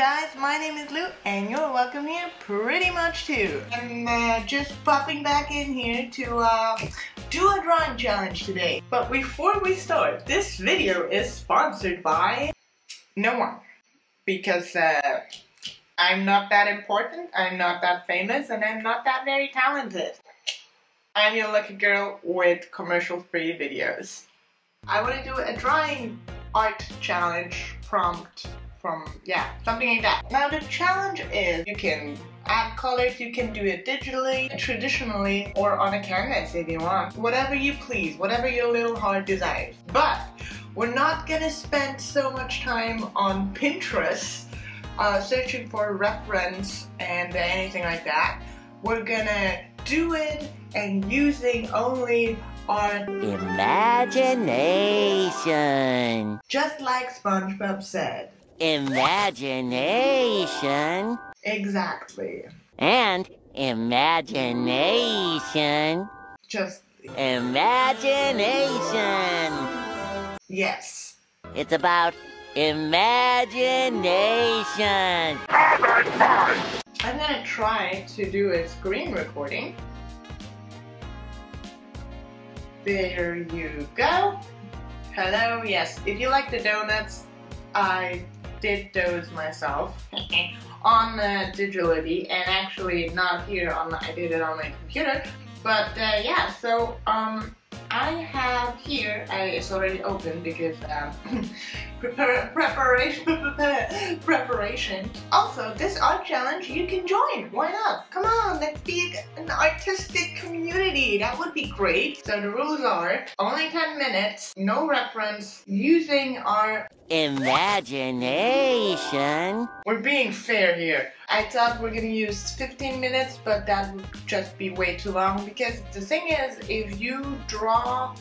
guys, my name is Lou and you're welcome here pretty much too. I'm uh, just popping back in here to uh, do a drawing challenge today. But before we start, this video is sponsored by no one. Because uh, I'm not that important, I'm not that famous, and I'm not that very talented. I'm your lucky girl with commercial-free videos. I want to do a drawing art challenge prompt from, yeah, something like that. Now the challenge is you can add colors, you can do it digitally, traditionally, or on a canvas if you want. Whatever you please, whatever your little heart desires. But we're not gonna spend so much time on Pinterest uh, searching for reference and anything like that. We're gonna do it and using only our imagination. Just like SpongeBob said. Imagination. Exactly. And imagination. Just imagination. Yes. It's about imagination. I'm gonna try to do a screen recording. There you go. Hello, yes. If you like the donuts, I did those myself on uh, Digility and actually not here on I did it on my computer. But uh, yeah, so um, I have here, I, it's already open because um, prepar preparation, preparation. Also, this art challenge, you can join. Why not? Come on, let's be an artistic community. That would be great. So the rules are only 10 minutes, no reference, using our imagination. We're being fair here. I thought we're gonna use 15 minutes, but that would just be way too long because the thing is, if you draw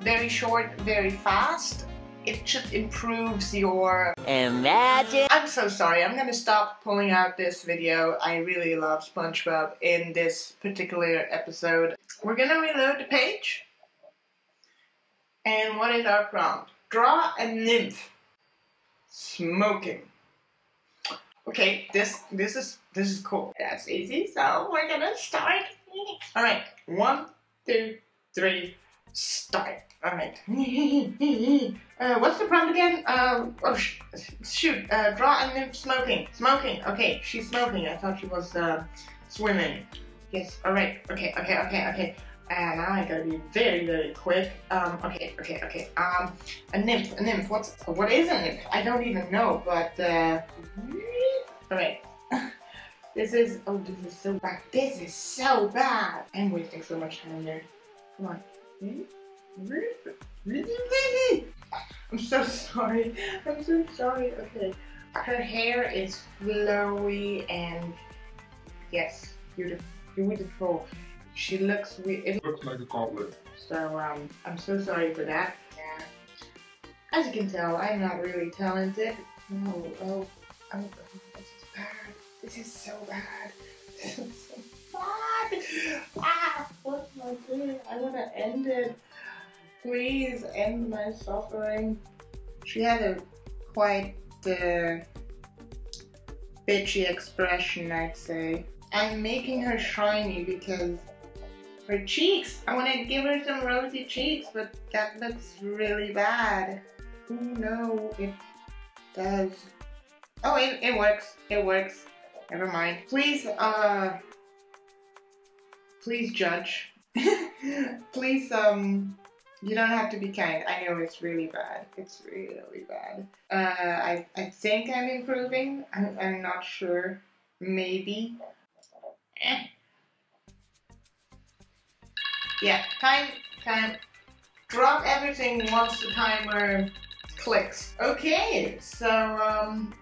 very short, very fast, it just improves your... Imagine... I'm so sorry, I'm gonna stop pulling out this video. I really love SpongeBob in this particular episode. We're gonna reload the page. And what is our prompt? Draw a nymph. Smoking. Okay, this this is this is cool. That's easy. So we're gonna start. All right, one, two, three, start. All right. uh, what's the prompt again? Um, oh sh shoot. Uh, draw a nymph smoking. Smoking. Okay, she's smoking. I thought she was uh, swimming. Yes. All right. Okay. Okay. Okay. Okay. And I gotta be very, very quick. Um, okay, okay, okay. Um, a nymph, a nymph. What's what is a nymph? I don't even know. But uh, right. this is oh, this is so bad. This is so bad. I'm wasting so much time here. Come on. I'm so sorry. I'm so sorry. Okay. Her hair is flowy and yes, beautiful, beautiful. She looks weird. It looks like a goblet. So um, I'm so sorry for that. Yeah. As you can tell, I'm not really talented. No, oh, oh, this is bad. This is so bad. This is so bad. Ah, what am I doing? I want to end it. Please end my suffering. She had a quite uh, bitchy expression, I'd say. I'm making her shiny because her cheeks. I want to give her some rosy cheeks, but that looks really bad. Oh no, it does. Oh, it, it works. It works. Never mind. Please, uh, please judge. please, um, you don't have to be kind. I know it's really bad. It's really bad. Uh, I, I think I'm improving. I'm, I'm not sure. Maybe. Eh. Yeah, time, time. Drop everything once the timer clicks. Okay, so um,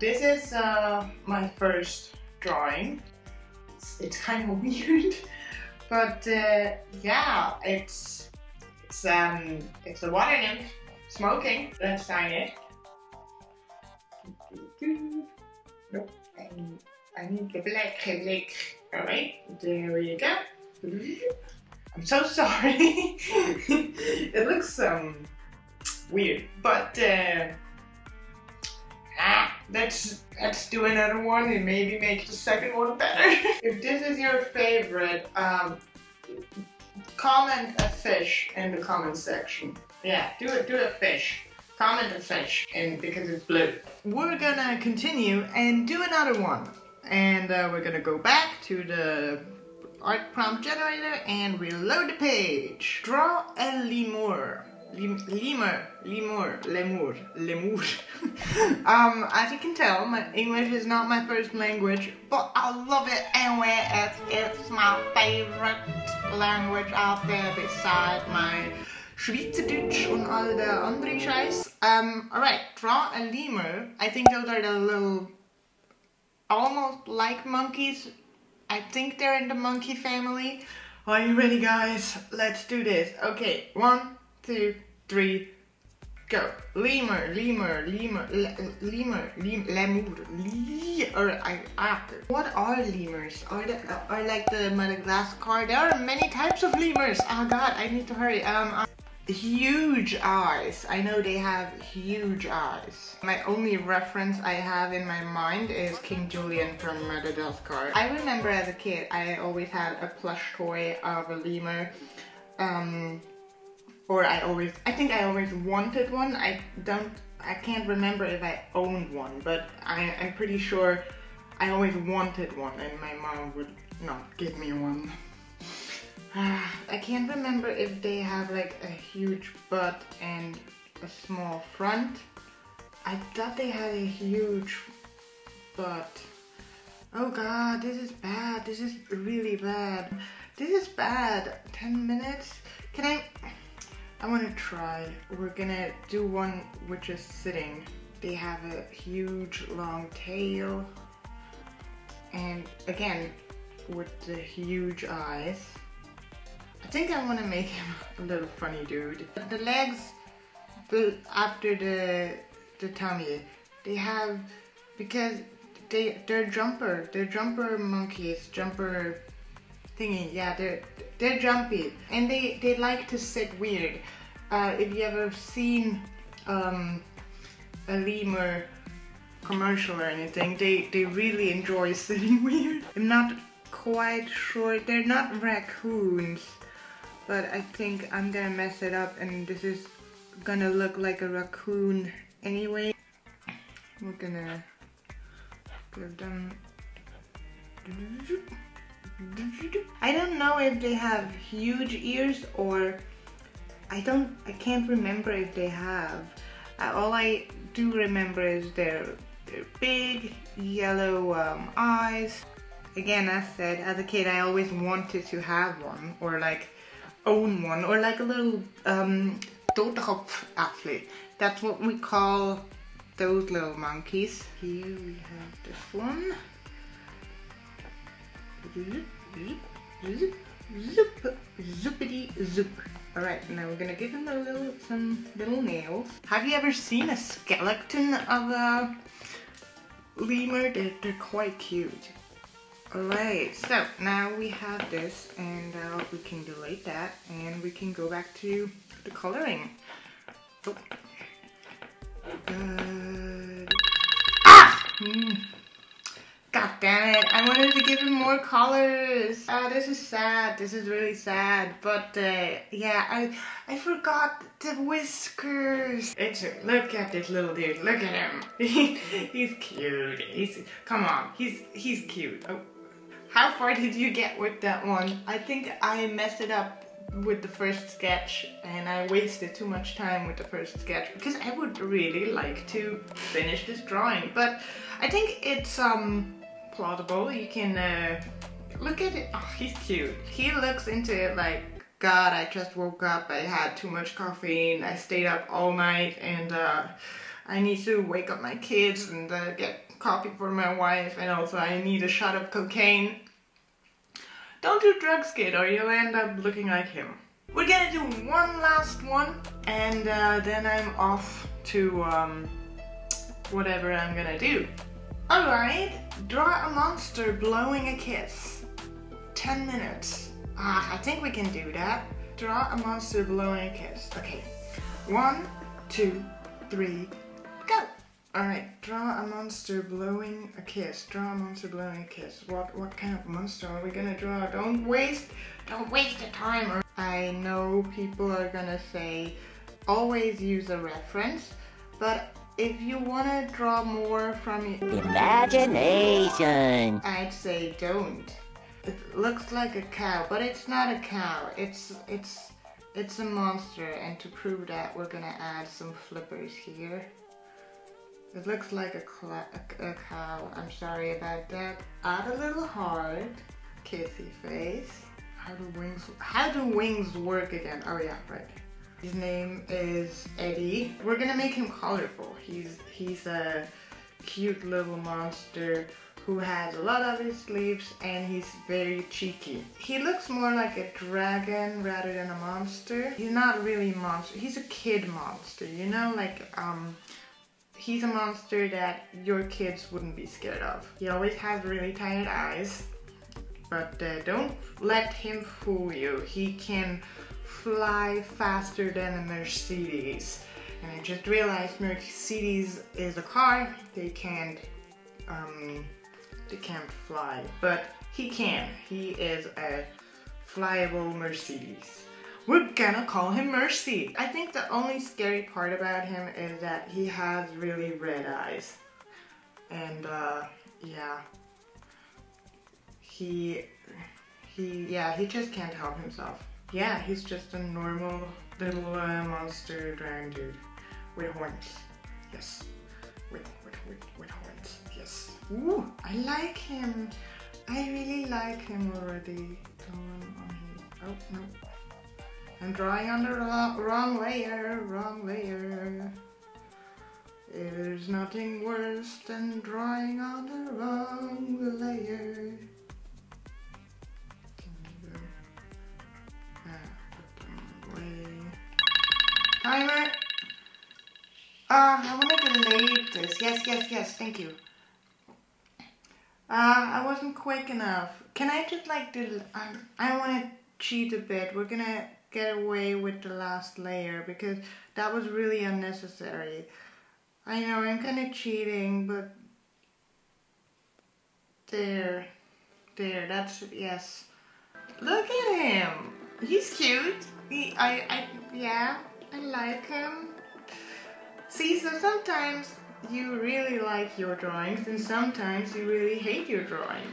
this is uh, my first drawing. It's, it's kind of weird, but uh, yeah, it's it's um it's a water nymph smoking. Let's sign it. Nope, I need, the black black. All right, there we go. I'm so sorry. it looks um weird, but uh, ah, let's let's do another one and maybe make the second one better. if this is your favorite, um, comment a fish in the comment section. Yeah, do it. Do a fish. Comment a fish, and because it's blue. We're gonna continue and do another one, and uh, we're gonna go back to the art prompt generator and reload the page. Draw a lemur. Lim lemur, lemur, lemur, lemur. um, as you can tell, my English is not my first language, but I love it anyway. It's, it's my favorite language out there beside my Schweizerdeutsch und all the andere Scheiß. Um, alright, draw a lemur. I think those are the little, almost like monkeys. I think they're in the monkey family. Are you ready, guys? Let's do this. Okay, one, two, three, go. Lemur, lemur, lemur, le- lemur, lem- lemur, le- or I. What are lemurs? Are they are like the Madagascar? There are many types of lemurs. Oh God, I need to hurry. Um. Huge eyes. I know they have huge eyes. My only reference I have in my mind is King Julien from Madagascar. I remember as a kid, I always had a plush toy of a lemur. Um, or I always, I think I always wanted one. I don't, I can't remember if I owned one, but I, I'm pretty sure I always wanted one and my mom would not give me one. I can't remember if they have like a huge butt and a small front. I thought they had a huge butt. Oh god, this is bad. This is really bad. This is bad. 10 minutes? Can I? I want to try. We're gonna do one which is sitting. They have a huge long tail. And again, with the huge eyes. I think I want to make him a little funny dude. The legs, after the the tummy, they have because they they're jumper, they're jumper monkeys, jumper thingy. Yeah, they're they're jumpy and they they like to sit weird. Uh, if you ever seen um, a lemur commercial or anything, they they really enjoy sitting weird. I'm not quite sure. They're not raccoons but I think I'm gonna mess it up and this is gonna look like a raccoon anyway. We're gonna give them... I don't know if they have huge ears or I don't, I can't remember if they have. Uh, all I do remember is their, their big yellow um, eyes. Again, as said, as a kid I always wanted to have one or like own one or like a little um, doodskopafli. That's what we call those little monkeys. Here we have this one. Zoop, zoop, zoopity zoop. Alright, now we're gonna give him a little, some little nails. Have you ever seen a skeleton of a lemur? They're, they're quite cute. Alright, so now we have this and uh, we can delete that and we can go back to the coloring. Oh. Ah! Mm. God damn it, I wanted to give him more colors. Ah, this is sad, this is really sad. But uh, yeah, I I forgot the whiskers. It's, look at this little dude, look at him. he's cute, he's, come on, he's, he's cute. Oh. How far did you get with that one? I think I messed it up with the first sketch and I wasted too much time with the first sketch because I would really like to finish this drawing. But I think it's um plausible. You can uh, look at it. Oh he's cute. He looks into it like god I just woke up. I had too much caffeine. I stayed up all night and uh, I need to wake up my kids and uh, get coffee for my wife and also I need a shot of cocaine don't do drugs, kid, or you'll end up looking like him. We're gonna do one last one, and uh, then I'm off to um, whatever I'm gonna do. Alright, draw a monster blowing a kiss. 10 minutes. Ah, I think we can do that. Draw a monster blowing a kiss. Okay, one, two, three. Alright, draw a monster blowing a kiss. Draw a monster blowing a kiss. What what kind of monster are we gonna draw? Don't waste don't waste the time. I know people are gonna say always use a reference, but if you wanna draw more from your Imagination. I'd say don't. It looks like a cow, but it's not a cow. It's it's it's a monster, and to prove that, we're gonna add some flippers here. It looks like a, a, cow. I'm sorry about that. Add a little heart. Kissy face. How do wings, how do wings work again? Oh yeah, right. His name is Eddie. We're gonna make him colorful. He's, he's a cute little monster who has a lot of his sleeves and he's very cheeky. He looks more like a dragon rather than a monster. He's not really a monster. He's a kid monster, you know, like um he's a monster that your kids wouldn't be scared of. He always has really tired eyes, but uh, don't let him fool you. He can fly faster than a Mercedes. And I just realized Mercedes is a car. They can't, um, they can't fly, but he can. He is a flyable Mercedes. We're gonna call him Mercy. I think the only scary part about him is that he has really red eyes. And uh, yeah, he, he, yeah, he just can't help himself. Yeah, he's just a normal little uh, monster dragon dude with horns. Yes, with, with, with, with horns, yes. Ooh, I like him. I really like him already. Oh, no. I'm drawing on the wrong, wrong layer, wrong layer. There's nothing worse than drawing on the wrong layer. Timer. Uh, I want to delete this. Yes, yes, yes. Thank you. Uh, I wasn't quick enough. Can I just like do? Um, I want to cheat a bit. We're gonna get away with the last layer because that was really unnecessary. I know I'm kind of cheating, but there, there, that's, yes. Look at him. He's cute. He, I, I, yeah, I like him. See, so sometimes you really like your drawings and sometimes you really hate your drawing.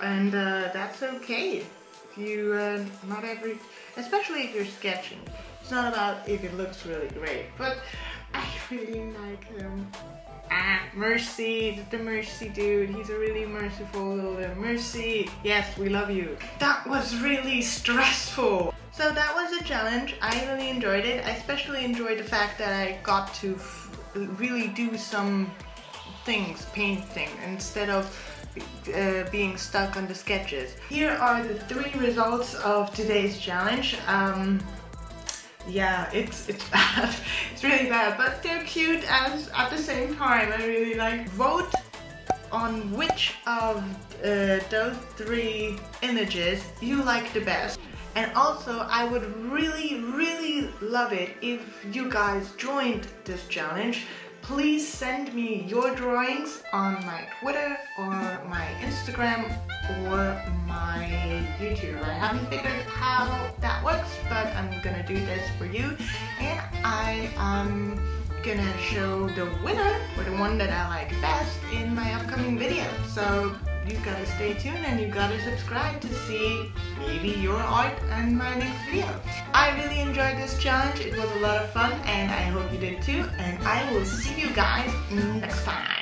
And uh, that's okay you, uh, not every, especially if you're sketching, it's not about if it looks really great, but I really like him. Ah, Mercy, the Mercy dude, he's a really merciful little Mercy. Yes, we love you. That was really stressful. So that was a challenge. I really enjoyed it. I especially enjoyed the fact that I got to really do some things, painting, instead of uh, being stuck on the sketches. Here are the three results of today's challenge. Um, yeah, it's it's bad. it's really bad, but they're cute as at the same time. I really like. Vote on which of uh, those three images you like the best. And also, I would really, really love it if you guys joined this challenge please send me your drawings on my Twitter or my Instagram or my YouTube. I haven't figured how that works, but I'm gonna do this for you. And I am gonna show the winner, or the one that I like best, in my upcoming video. So you gotta stay tuned and you gotta subscribe to see maybe your art and my next video. I really enjoyed this challenge. It was a lot of fun and I hope you did too. And I will see you guys next time.